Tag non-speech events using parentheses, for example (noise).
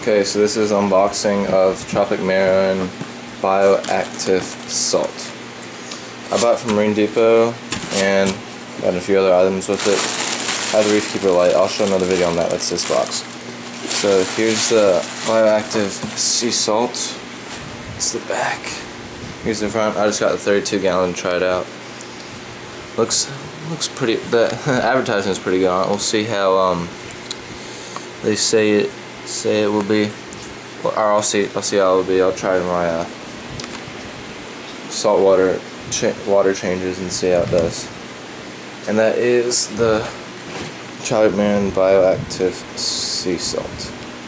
Okay, so this is unboxing of Tropic Marin Bioactive Salt. I bought it from Marine Depot and got a few other items with it. I have the Reef Keeper light. I'll show another video on that. That's this box. So here's the Bioactive Sea Salt. It's the back. Here's the front. I just got the 32 gallon try it out. Looks looks pretty. The (laughs) advertising is pretty good. We'll see how um they say it say it will be. Or I'll see. I'll see how it will be. I'll try my uh, salt water cha water changes and see how it does. And that is the Tropic Marin Bioactive Sea Salt.